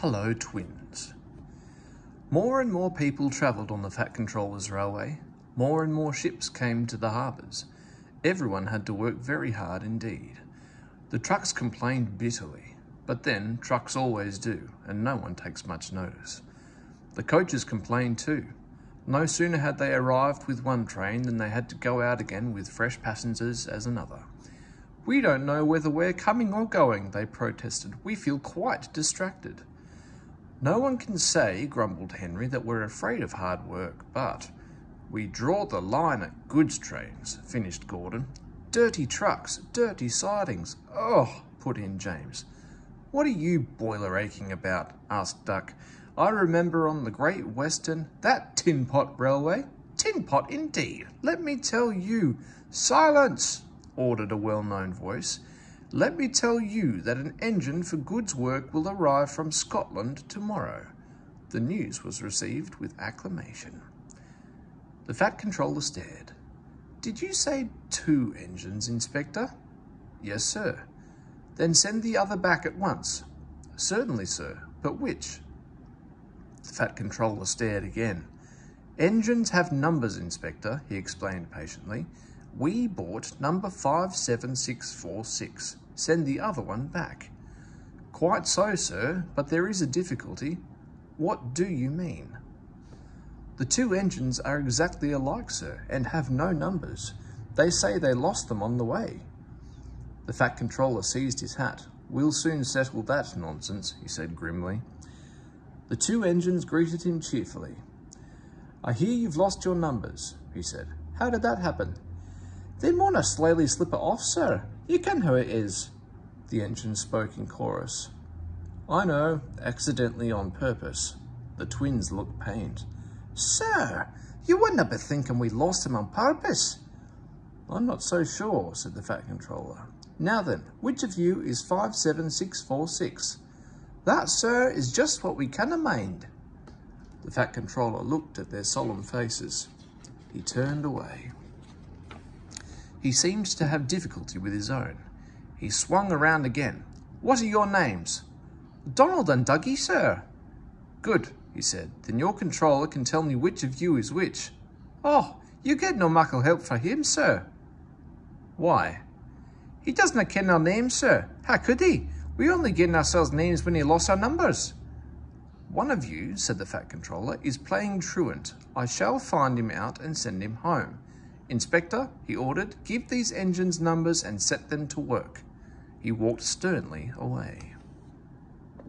Hullo, twins. More and more people travelled on the Fat Controllers Railway. More and more ships came to the harbours. Everyone had to work very hard indeed. The trucks complained bitterly, but then trucks always do, and no one takes much notice. The coaches complained too. No sooner had they arrived with one train than they had to go out again with fresh passengers as another. We don't know whether we're coming or going, they protested. We feel quite distracted. No one can say, grumbled Henry, that we're afraid of hard work, but we draw the line at goods trains, finished Gordon. Dirty trucks, dirty sidings. Oh, put in James. What are you boiler aching about? asked Duck. I remember on the Great Western, that tin pot railway. Tin pot indeed. Let me tell you. Silence, ordered a well-known voice. Let me tell you that an engine for goods work will arrive from Scotland tomorrow. The news was received with acclamation. The Fat Controller stared. Did you say two engines, Inspector? Yes, sir. Then send the other back at once. Certainly, sir. But which? The Fat Controller stared again. Engines have numbers, Inspector, he explained patiently. We bought number 57646. Send the other one back. Quite so, sir, but there is a difficulty. What do you mean? The two engines are exactly alike, sir, and have no numbers. They say they lost them on the way. The Fat Controller seized his hat. We'll soon settle that nonsense, he said grimly. The two engines greeted him cheerfully. I hear you've lost your numbers, he said. How did that happen? They mauna slyly slip it off, sir. You ken how it is. The engine spoke in chorus. I know, accidentally on purpose. The twins looked pained. Sir, you wouldn't be thinking we lost him on purpose. I'm not so sure, said the Fat Controller. Now then, which of you is 57646? That, sir, is just what we canna mind. The Fat Controller looked at their solemn faces. He turned away. He seemed to have difficulty with his own. He swung around again. What are your names? Donald and Dougie, sir. Good, he said. Then your controller can tell me which of you is which. Oh, you get no muckle help for him, sir. Why? He doesn't ken our names, sir. How could he? We only getting ourselves names when he lost our numbers. One of you, said the Fat Controller, is playing truant. I shall find him out and send him home. Inspector, he ordered, give these engines numbers and set them to work. He walked sternly away.